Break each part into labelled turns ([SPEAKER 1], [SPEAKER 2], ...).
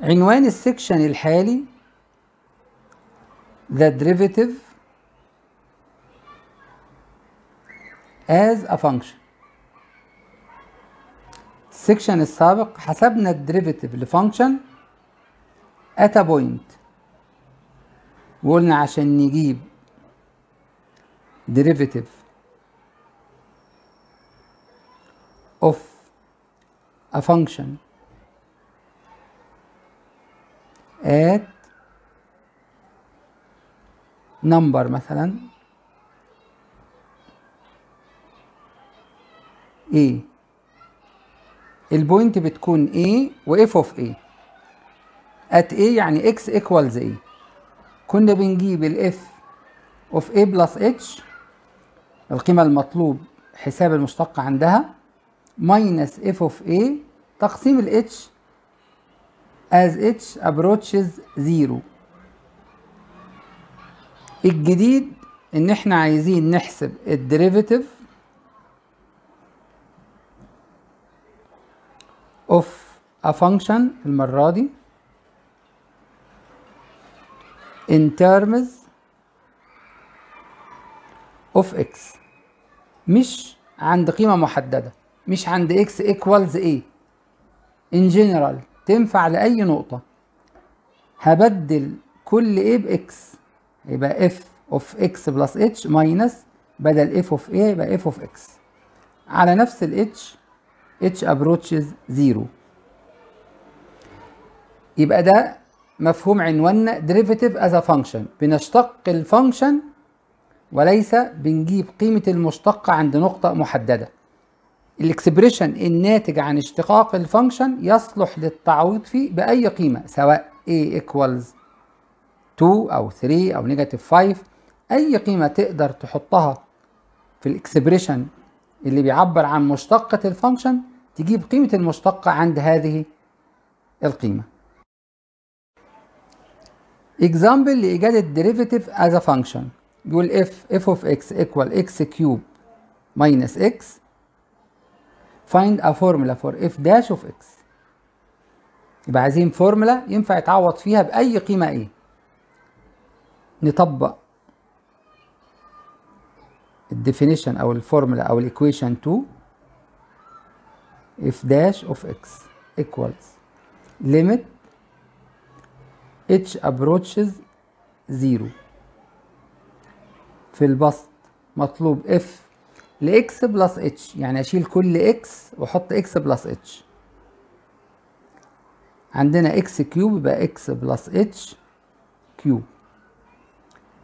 [SPEAKER 1] عنوان ال section الحالي the derivative as a function. ال section السابق حسبنا ال derivative ل function at a point. وقلنا عشان نجيب derivative of a function at number مثلا A البوينت بتكون A و f of A at A يعني x equals A كنا بنجيب ال f of A plus h. القيمة المطلوب حساب المشتق عندها. Minus f of A. تقسيم ال h as h approaches zero. الجديد إن إحنا عايزين نحسب الديريفيتيف of a function المرة دي in terms of x. مش عند قيمة محددة مش عند x equals a. In general. تنفع لأي نقطة. هبدل كل a بإكس يبقى f of x plus h minus بدل f of a يبقى f of x. على نفس ال h h approaches 0 يبقى ده مفهوم عنواننا derivative as a function. بنشتق ال function وليس بنجيب قيمة المشتقة عند نقطة محددة. ال expression الناتج عن اشتقاق ال function يصلح للتعويض فيه بأي قيمة سواء a equals 2 أو 3 أو negative 5 أي قيمة تقدر تحطها في ال expression اللي بيعبر عن مشتقة ال function تجيب قيمة المشتقة عند هذه القيمة. Example لإيجاد ال derivative as a function. بيقول f f of x equal x cube minus x find a formula for f dash of x. يبقى عايزين فورمولا ينفع يتعوض فيها بأي قيمة إيه نطبق ال definition أو الفورمولا أو ال equation 2 f dash of x equals limit h approaches 0 في البسط مطلوب f ل x plus h. يعني أشيل كل x وأحط x plus h. عندنا x cube يبقى x plus h cube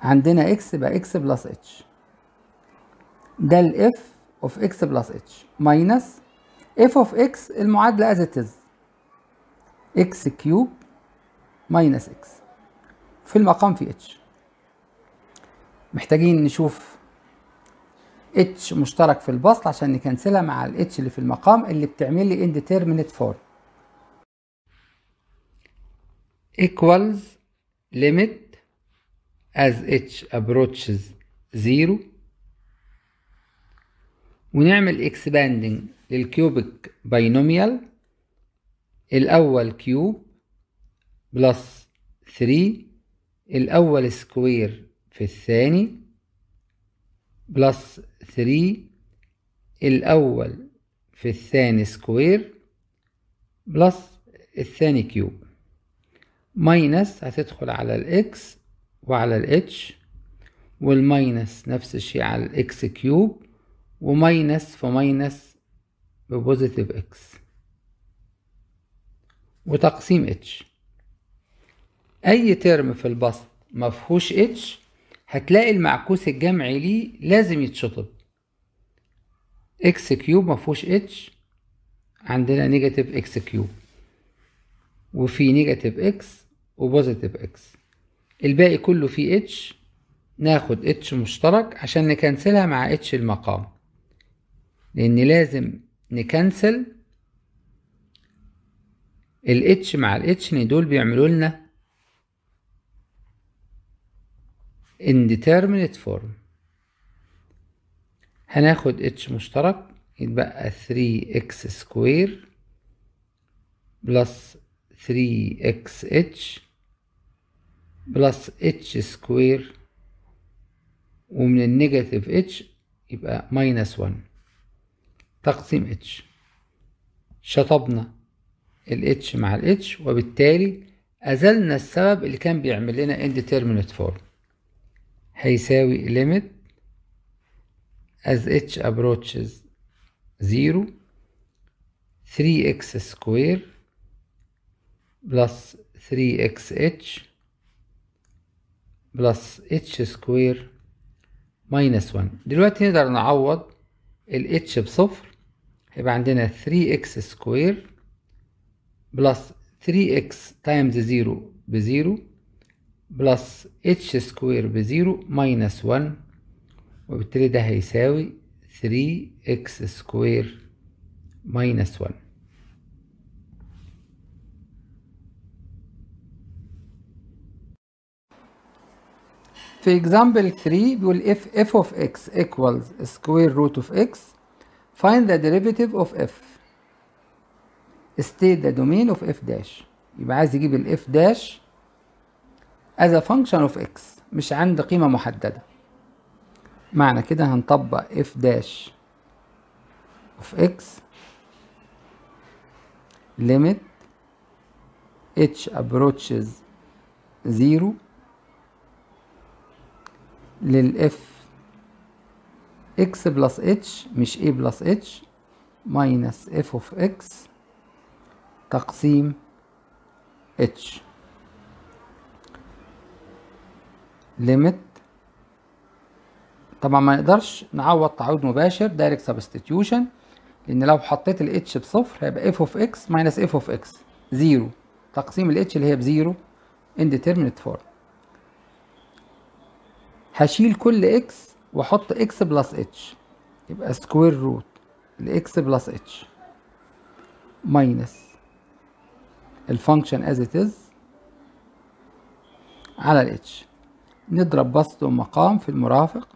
[SPEAKER 1] عندنا x يبقى x plus h. ده ال f of x plus h. Minus f of x المعادلة as it is. X cube minus x. في المقام في h. محتاجين نشوف h مشترك في البسط عشان نكنسلها مع ال h اللي في المقام اللي بتعمل لي indeterminate form equals limit as h approaches 0 ونعمل expanding لل cubic binomial الأول cube plus 3 الأول square في الثاني. plus 3 الأول في الثاني square plus الثاني cube. minus هتدخل على ال x وعلى الإتش وال minus نفس الشيء على ال x cube و minus في minus ب positive x وتقسيم إتش. أي term في البسط مفهوش إتش هتلاقي المعكوس الجمعي ليه لازم يتشطب. x cube مفهوش اتش عندنا negative x كيوب وفي negative x و positive x الباقي كله فيه اتش ناخد اتش مشترك عشان ن cancel ها مع اتش المقام. لأن لازم ن cancel ال h مع ال h دول بيعملوا لنا indeterminate form. هناخد اتش مشترك يتبقى 3x square plus 3xh plus h square ومن ال negative h يبقى minus 1 تقسيم h. شطبنا ال h مع ال h وبالتالي أزلنا السبب اللي كان بيعمل لنا indeterminate form. هيساوي limit as h approaches 0 3x square plus 3xh plus h square minus 1 دلوقتي نقدر نعوض ال h بصفر هيبقى عندنا 3x square plus 3x times 0 ب zero plus h square ب zero minus 1 وبالتالي ده هيساوي 3x square minus 1 في example 3 بيقول if f of x equals square root of x find the derivative of f state the domain of f dash يبقى عايز يجيب ال f dash as a function of x مش عند قيمة محددة معنى كده هنطبق f dash of x limit h approaches 0 لل f x plus h مش a plus h minus f of x تقسيم h limit. طبعا ما نقدرش نعوض تعويض مباشر direct substitution لأن لو حطيت ال h بصفر هيبقى f of x minus f of x zero تقسيم ال h اللي هي ب zero indeterminate form. هشيل كل x وأحط x plus h يبقى square root x plus h minus ال function as it is على ال h. نضرب بسط ومقام في المرافق.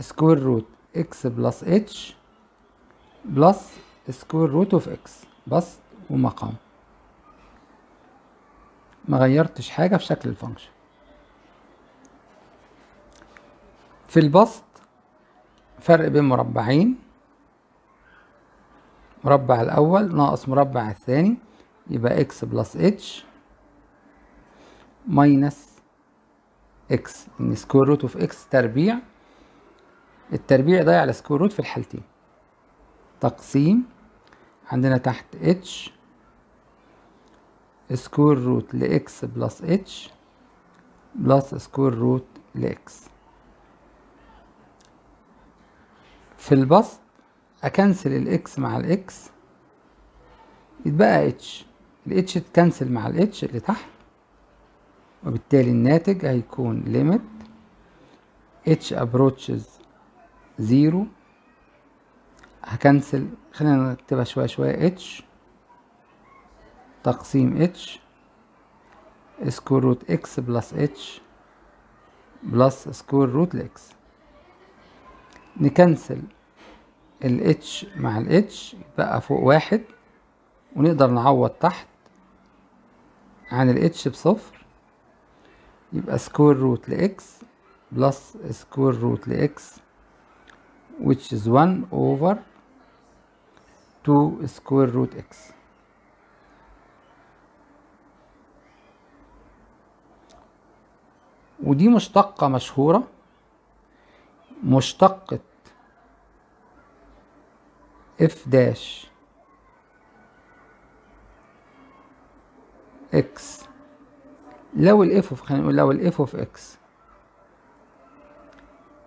[SPEAKER 1] square root x plus h plus square root of x بسط ومقام. ما غيرتش حاجة في شكل ال function. في البسط فرق بين مربعين. مربع الأول ناقص مربع الثاني يبقى x plus h minus x ان square root of x تربيع التربيع ضايع على square root في الحالتين. تقسيم عندنا تحت h square root ل x plus h plus square root ل x. في البسط أ cancel ال x مع ال x يتبقى h ال h ت cancel مع ال h اللي تحت وبالتالي الناتج هيكون limit h approaches zero ه cancel خلينا نكتبها شوية شوية h تقسيم h square root x plus h plus square root ل x ن cancel ال h مع ال h يبقى فوق واحد ونقدر نعوض تحت عن ال h بصفر. يبقى square root ل x plus square root ل x which is 1 over 2 square root x. ودي مشتقة مشهورة. مشتقة f dash x لو ال f of خلينا نقول لو ال f of x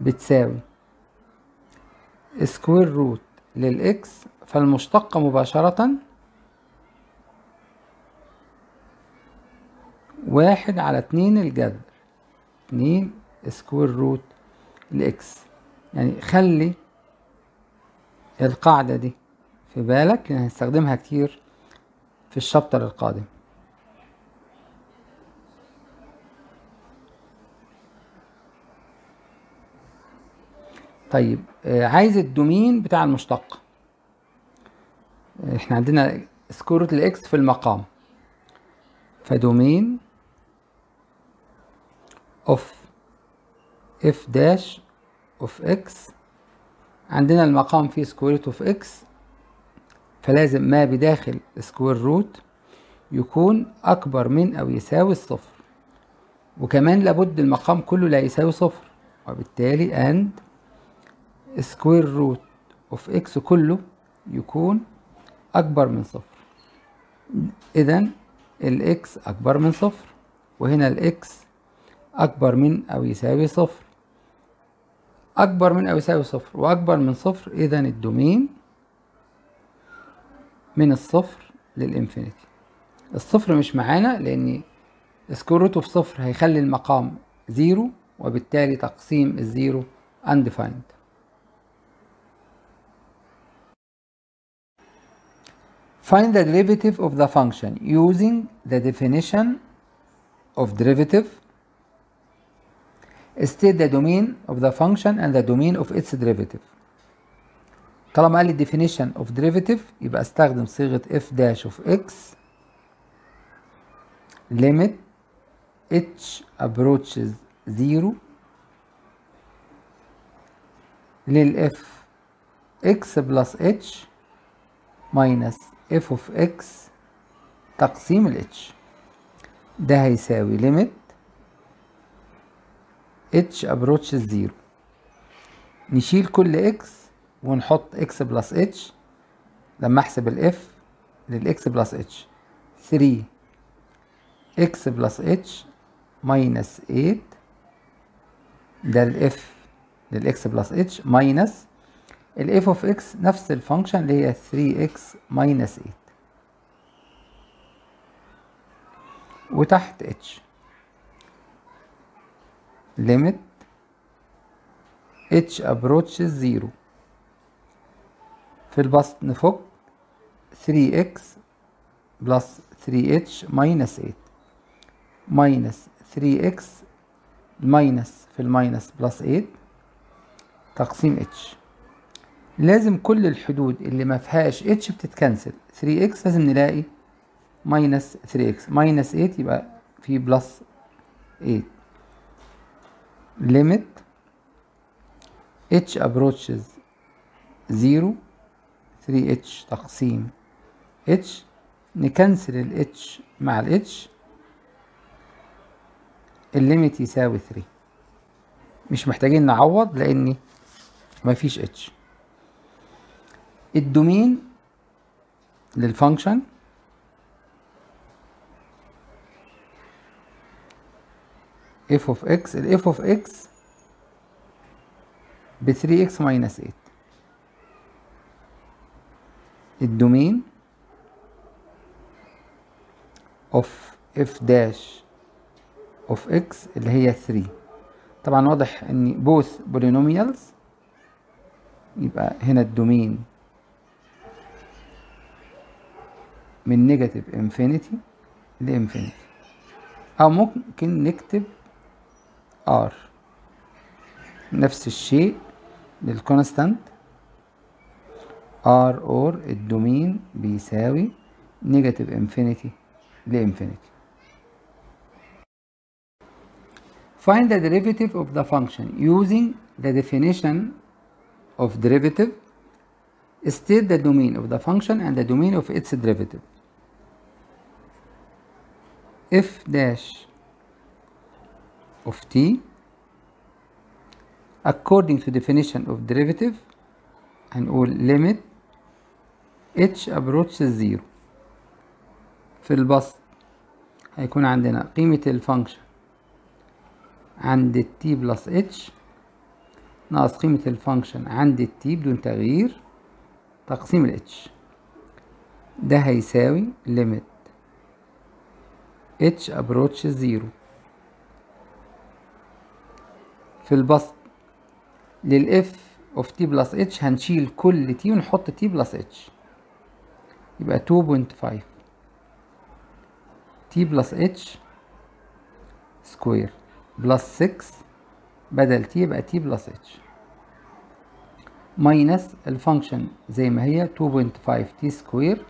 [SPEAKER 1] بتساوي square root لل x فالمشتقة مباشرة واحد على اتنين الجذر. اتنين square root ال x يعني خلي القاعدة دي في بالك لأن هنستخدمها كتير في ال chapter القادم. طيب عايز ال domain بتاع المشتق. إحنا عندنا square root ال x في المقام. ف domain of f dash of x عندنا المقام فيه square root of x فلازم ما بداخل square root يكون أكبر من أو يساوي الصفر. وكمان لابد المقام كله لا يساوي صفر وبالتالي and square root of x كله يكون أكبر من صفر. إذا ال x أكبر من صفر وهنا ال x أكبر من أو يساوي صفر. أكبر من أو يساوي صفر وأكبر من صفر إذا ال domain من الصفر لل infinity. الصفر مش معانا لأن square root of صفر هيخلي المقام zero وبالتالي تقسيم ال zero undefined. Find the derivative of the function using the definition of derivative. State the domain of the function and the domain of its derivative. طالما قال لي definition of derivative يبقى استخدم صيغة f dash of x limit h approaches 0 لل f x plus h minus f of x تقسيم ال h. ده هيساوي limit h approaches 0 نشيل كل x ونحط x plus h. لما احسب ال f لل x plus h. 3 x plus h minus 8 ده ال f لل x plus h minus ال f of x نفس ال function اللي هي 3x minus 8 وتحت h limit h approaches 0 في البسط نفك 3x plus 3h minus 8 minus 3x minus في الماينس plus 8 تقسيم h لازم كل الحدود اللي ما فيهاش h بتتكنسل. 3x لازم نلاقي minus 3x minus 8 يبقى في plus 8 limit h approaches 0 3h تقسيم h. نcancel ال h مع ال h. ال limit يساوي 3 مش محتاجين نعوض لأن مفيش h. ال domain لل function f of x ال f of x ب 3x minus 8 ال domain of f dash of x اللي هي 3 طبعا واضح إن both polynomials يبقى هنا ال domain من negative infinity ل infinity أو ممكن نكتب r نفس الشيء للكونستانت r or الدومين بيساوي نيجاتيف انفينيتي لانفينيتي Find the derivative of the function using the definition of derivative. State the domain of the function and the domain of its derivative. F dash of t according to definition of derivative هنقول limit h approaches 0 في البسط هيكون عندنا قيمة ال function عند ال t plus h ناقص قيمة ال function عند ال t بدون تغيير تقسيم الاتش ده هيساوي limit h approaches 0 في البسط لل f of t plus h هنشيل كل t ونحط t plus h. يبقى 2.5 t plus h square plus 6 بدل t يبقى t plus h. minus ال function زي ما هي 2.5 t square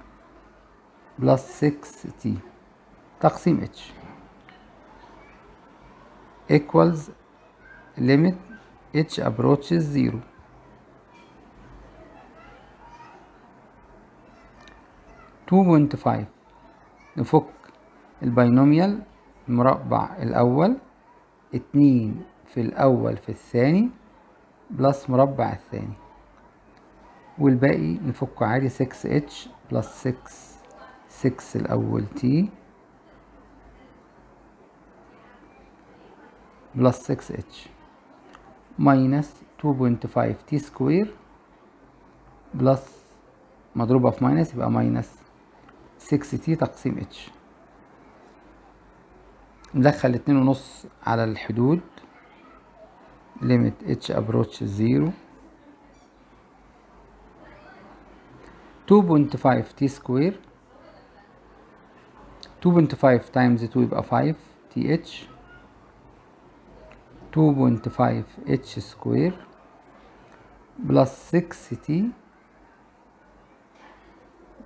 [SPEAKER 1] plus 6 t. تقسيم اتش equals limit h approaches 0 2.5 نفك ال binomial المربع الأول اتنين في الأول في الثاني plus مربع الثاني. والباقي نفكه عادي 6h plus 6 6 الأول t. plus 6h minus 2.5 t square plus مضروبة في minus يبقى minus 6t تقسيم h. ندخل اتنين ونص على الحدود. limit h approach 0 2.5 t square. 2.5 times 2 يبقى 5 th 2.5 h square plus 6t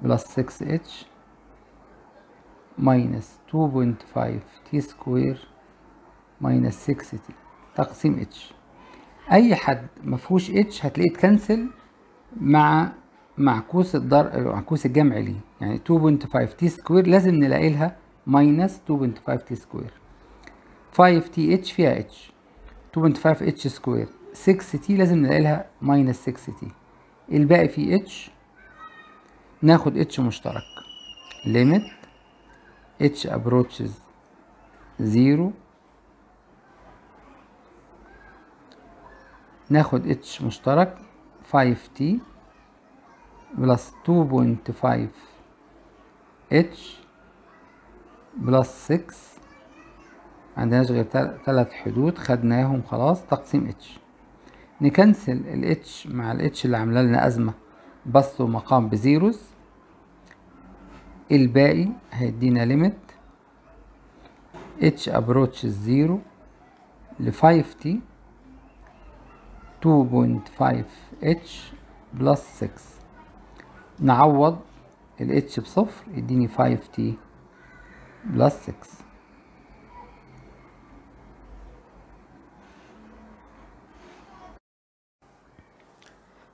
[SPEAKER 1] plus 6h minus 2.5 t square minus 6t تقسيم h. أي حد مفهوش h هتلاقيه اتcancel مع معكوس الضرب معكوس الجمع ليه. يعني 2.5 t square لازم نلاقي لها minus 2.5 t square 5 t h فيها h 2.5 h square 6 t لازم نلاقي لها minus 6 t الباقي فيه اتش ناخد اتش مشترك. limit h approaches 0 ناخد اتش مشترك. 5 t plus 2.5 h plus 6 ما عندناش غير ثلاث حدود خدناهم خلاص تقسيم h نcancel ال h مع ال h اللي عامله لنا أزمة بسط ومقام ب zeros. الباقي هيدينا limit h approach ال zero ل 5 t 2.5 h plus 6 نعوض ال h بصفر يديني 5t plus 6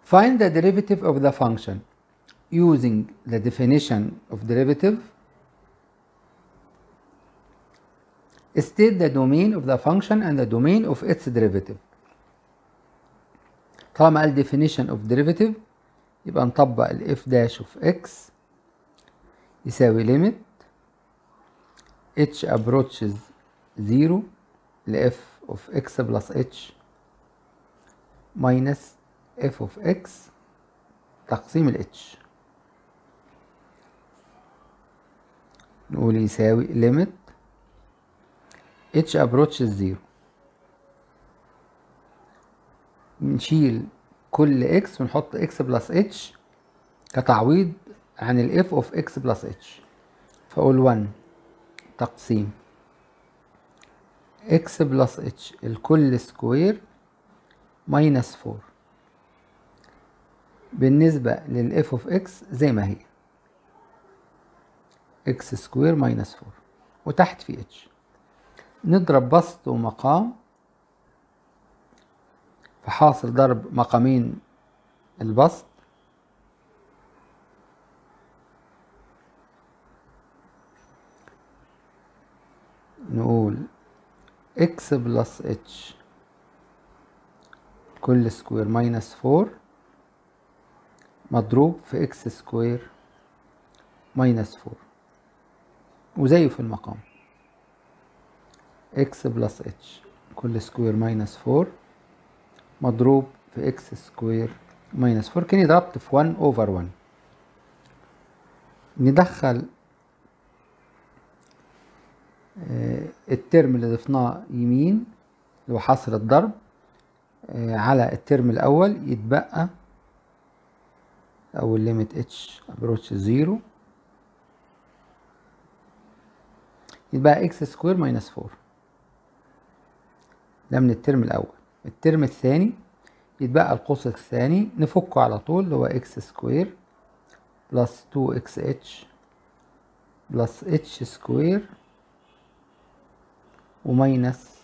[SPEAKER 1] Find the derivative of the function using the definition of derivative. State the domain of the function and the domain of its derivative. طالما قال definition of derivative يبقى نطبق ال f dash of x يساوي limit h approaches 0 ل f of x plus h minus f of x تقسيم ال h. نقول يساوي limit. H approaches 0 نشيل كل x ونحط x plus h كتعويض عن ال f of x plus h فأقول 1 تقسيم. x plus h الكل square minus 4 بالنسبة لل f of x زي ما هي. x square minus 4 وتحت في اتش نضرب بسط ومقام. فحاصل ضرب مقامين البسط. نقول x plus h. كل square minus four مضروب في x square minus four. وزيه في المقام. x plus h كل square minus four مضروب في x square minus 4 كأني ضربت في 1 over 1 ندخل ال term اللي ضفناه يمين اللي هو حاصل الضرب على ال term الأول يتبقى أو ال limit h approach zero يتبقى x square minus 4 ده من ال term الأول. ال term الثاني يتبقى القوس الثاني. نفكه على طول اللي هو x square plus 2 x h plus h square و minus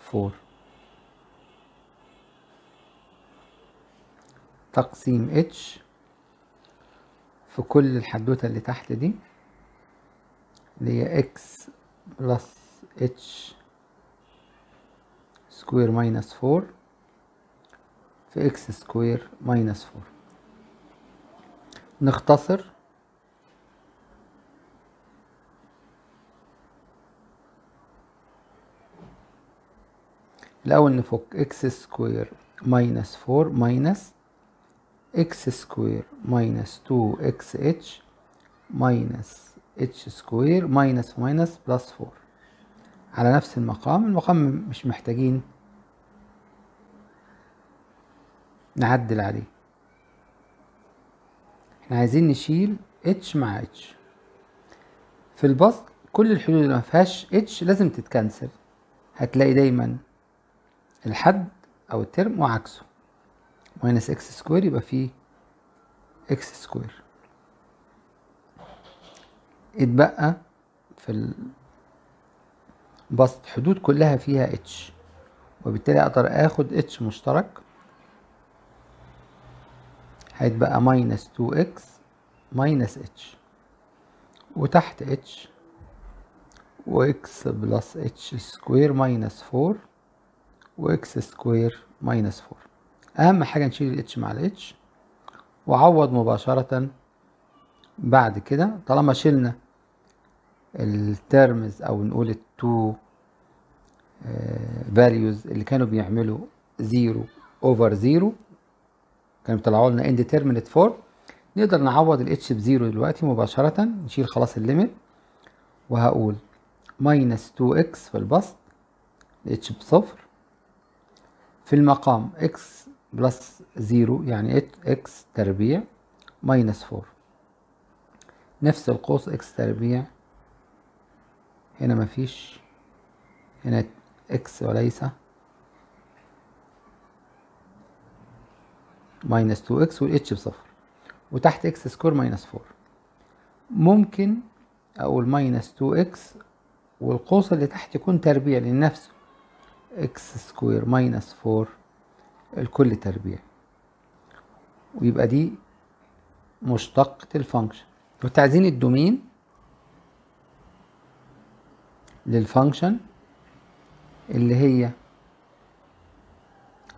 [SPEAKER 1] four تقسيم اتش في كل الحدوتة اللي تحت دي اللي هي x plus h square minus four في x square minus four نختصر. الأول نفك x square minus four minus x square minus two x h minus h square minus minus plus four على نفس المقام المقام مش محتاجين نعدل عليه. إحنا عايزين نشيل اتش مع اتش في البسط كل الحلول اللي ما فيهاش h لازم تت cancel. هتلاقي دايما الحد أو ال term وعكسه. minus x square يبقى فيه x square. اتبقى في البسط حدود كلها فيها اتش وبالتالي أقدر آخد اتش مشترك. هيتبقى minus 2 x minus h وتحت h و x plus h square minus 4 و x square minus 4 أهم حاجة نشيل الاتش مع الاتش وعوض مباشرة بعد كده. طالما شلنا ال terms أو نقول ال two values اللي كانوا بيعملوا zero over zero كانوا بيطلعوا لنا indeterminate form نقدر نعوض ال h ب zero دلوقتي مباشرة نشيل خلاص ال limit وهقول minus 2 x في البسط الاتش بصفر. في المقام x plus zero يعني x تربيع minus four نفس القوس x تربيع. هنا مفيش هنا x وليس. minus 2 x وال h بصفر. وتحت x square minus 4 ممكن أقول minus 2 x والقوس اللي تحت يكون تربيع لنفسه. x square minus 4 الكل تربيع ويبقى دي مشتقة ال function وعايزين ال domain لل function اللي هي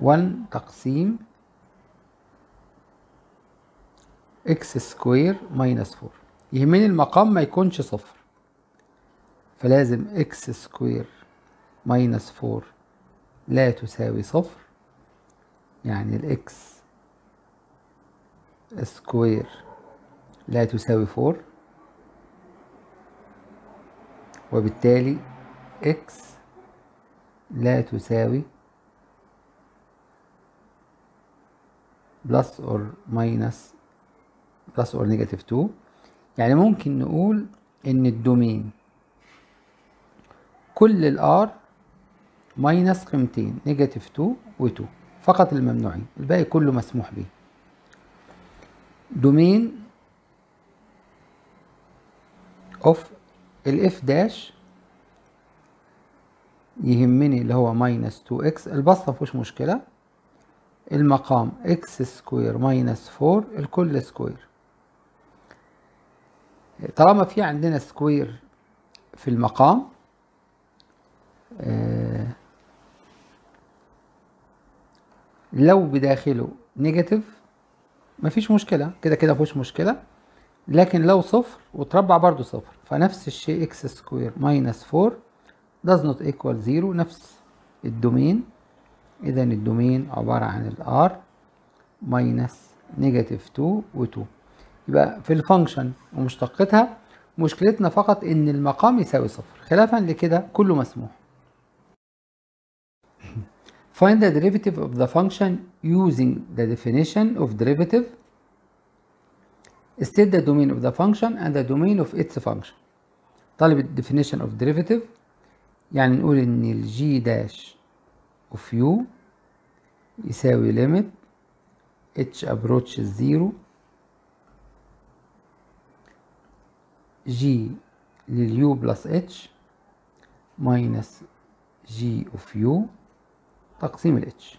[SPEAKER 1] 1 تقسيم x square minus 4 يهمني المقام ما يكونش صفر. فلازم x square minus 4 لا تساوي صفر. يعني ال x square لا تساوي 4 وبالتالي x لا تساوي plus or minus plus or negative 2 يعني ممكن نقول إن ال domain كل ال R minus قيمتين negative 2 و2 فقط الممنوعين الباقي كله مسموح به. domain of ال f dash يهمني اللي هو minus 2 x البسط مفيهوش مشكلة. المقام x square minus 4 الكل square طالما في عندنا square في المقام آه لو بداخله negative مفيش مشكلة. كده كده مفيش مشكلة. لكن لو صفر وتربع برضو صفر. فنفس الشيء x square minus 4 does not equal 0 نفس ال domain. اذا ال domain عبارة عن ال R minus negative 2 و 2 يبقى في ال function ومشتقتها مشكلتنا فقط إن المقام يساوي صفر. خلافا لكده كله مسموح. Find the derivative of the function using the definition of derivative. State the domain of the function and the domain of its function. طالب ال definition of derivative يعني نقول ان ال g dash of u يساوي limit h approaches 0 g لليو بلس اتش ماينس جي اوف يو تقسيم الاتش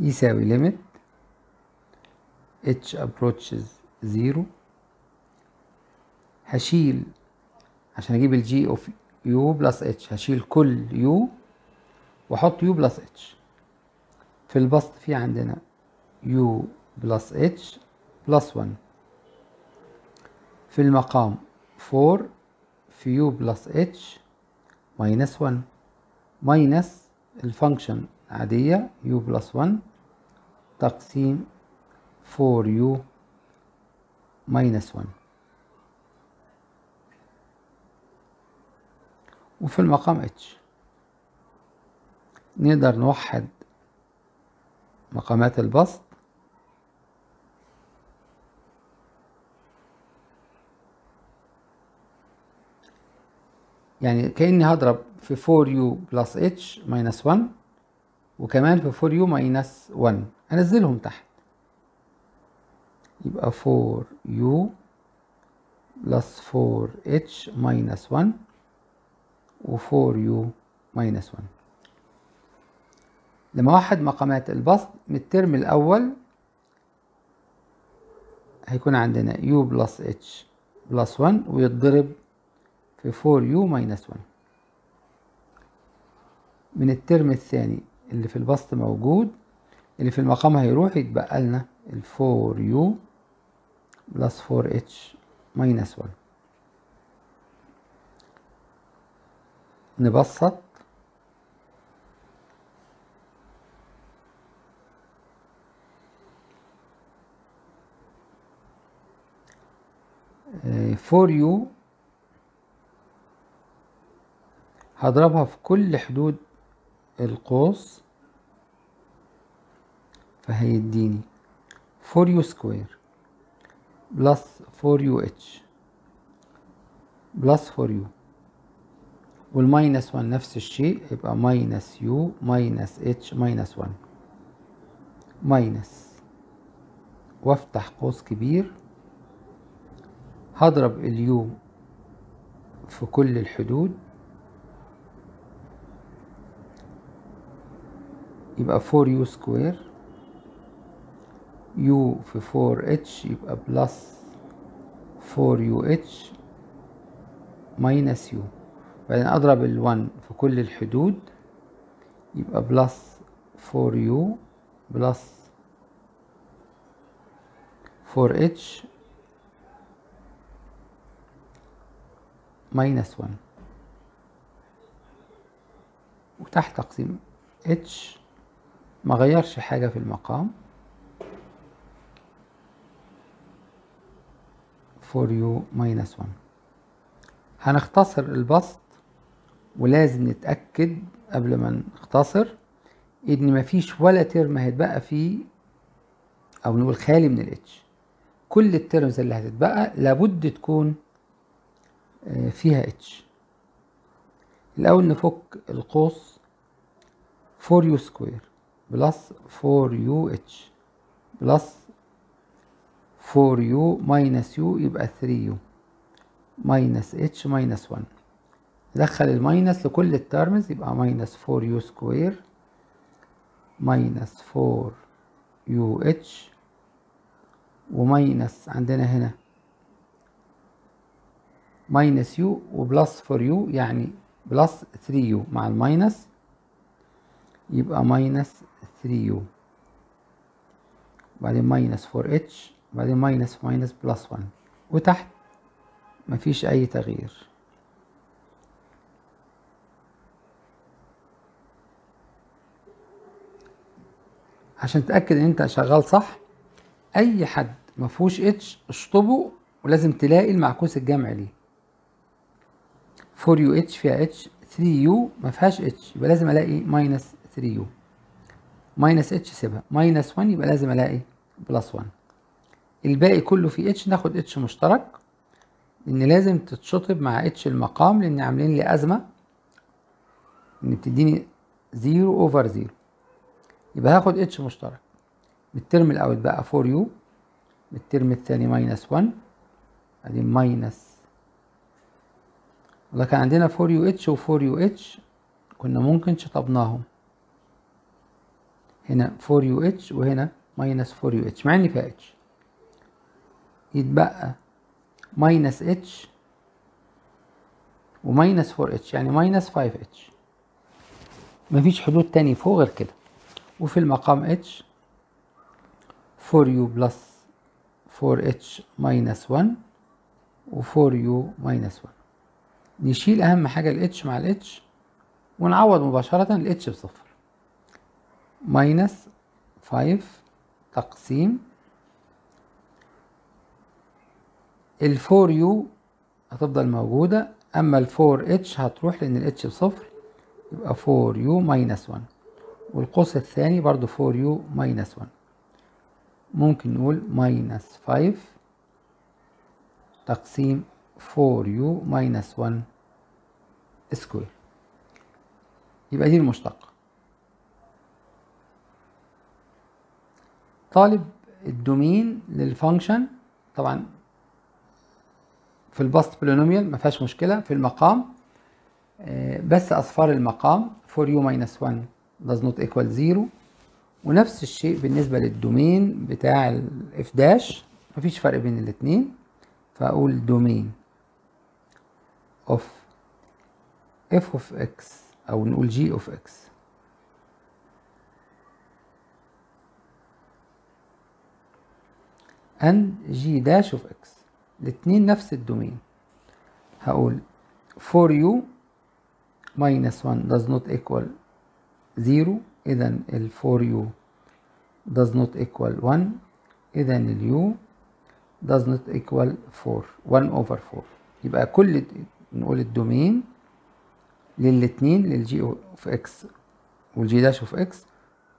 [SPEAKER 1] يساوي ليميت h approaches زيرو هشيل عشان أجيب ال g of u plus h هشيل كل u وأحط u plus h في البسط في عندنا u plus h plus 1 في المقام 4 في u plus h minus 1 minus ال function عادية u plus 1 تقسيم 4 u minus 1 وفي المقام h نقدر نوحد مقامات البسط يعني كأني هضرب في 4 u plus h minus 1 وكمان في 4 u minus 1 أنزلهم تحت. يبقى 4 u plus 4 h minus 1 و 4 u minus 1 لما وحد مقامات البسط من ال term الأول هيكون عندنا u plus h plus 1 ويتضرب في 4u minus 1 من ال term الثاني اللي في البسط موجود اللي في المقام هيروح يتبقى لنا ال 4u plus 4h minus 1 نبسط. four u هضربها في كل حدود القوس فهيديني four u square plus four u h plus four u وال minus 1 نفس الشيء يبقى minus u minus h minus 1 minus وافتح قوس كبير. هضرب ال u في كل الحدود. يبقى 4 u square u في 4 h يبقى plus 4 u h minus u بعدين أضرب ال1 في كل الحدود. يبقى plus 4 u plus 4 h minus 1 وتحت تقسيم h ما غيرش حاجة في المقام. 4u minus 1 هنختصر البسط ولازم نتأكد قبل ما نختصر إن مفيش ولا term هيتبقى فيه أو نقول خالي من الاتش كل ال terms اللي هتتبقى لابد تكون فيها اتش الأول نفك القوس 4u square plus 4u h plus 4u minus u يبقى 3u minus h minus 1 ندخل ال minus لكل ال terms يبقى minus 4u square minus 4u h و minus عندنا هنا. minus u و plus 4 u يعني plus 3 u مع ال minus يبقى minus 3 u بعدين minus 4 h بعدين minus minus plus 1 وتحت مفيش أي تغيير. عشان تتاكد إن أنت شغال صح أي حد مفهوش اتش اشطبه ولازم تلاقي المعكوس الجمعي ليه. 4 يو اتش فيها اتش 3 يو ما فيهاش اتش يبقى لازم ألاقي minus 3 u minus h سيبها. minus 1 يبقى لازم ألاقي plus 1 الباقي كله فيه اتش ناخد اتش مشترك إن لازم تتشطب مع اتش المقام لأن عاملين لي أزمة إن بتديني 0 over 0 يبقى هاخد اتش مشترك. من ال term الأول بقى 4 u من ال term الثاني minus 1 بعدين minus. والله كان عندنا 4 يو اتش و 4 يو اتش كنا ممكن شطبناهم. هنا 4 u h وهنا minus 4 u h مع إن فيها h يتبقى minus h و minus 4 h يعني minus 5 h مفيش حدود تاني فوق غير كده. وفي المقام h 4 u plus 4 h minus 1 و 4 u minus 1 نشيل أهم حاجة الاتش مع الاتش ونعوض مباشرة ال h بصفر. minus 5 تقسيم ال 4 u هتفضل موجودة أما ال 4 اتش هتروح لأن ال h بصفر يبقى 4 u minus 1 والقوس الثاني برضو 4 u minus 1 ممكن نقول minus 5 تقسيم 4 u minus 1 square يبقى دي المشتقة. طالب ال domain لل function طبعا في البسط polynomial ما فيهاش مشكلة في المقام. بس أصفار المقام 4 u minus 1 does not equal 0 ونفس الشيء بالنسبة لل domain بتاع ال f dash مفيش فرق بين الاتنين. فأقول دومين of f of x أو نقول g of x. and g dash of x. الاتنين نفس الدومين. هقول 4u minus 1 does not equal 0 إذا ال 4u does not equal 1 إذا ال u does not equal 4 1 over 4 يبقى كل نقول الدومين للاتنين للجي اوف إكس والجي داش اوف إكس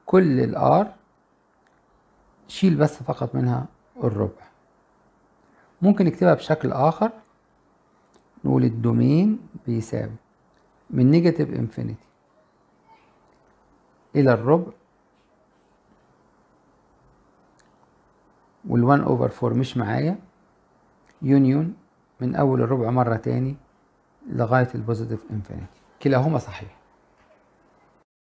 [SPEAKER 1] كل الار شيل بس فقط منها الربع. ممكن نكتبها بشكل آخر. نقول ال domain بيساوي من negative infinity إلى الربع وال one over four مش معايا. union من أول الربع مرة تاني لغاية ال positive infinity. كلاهما صحيح.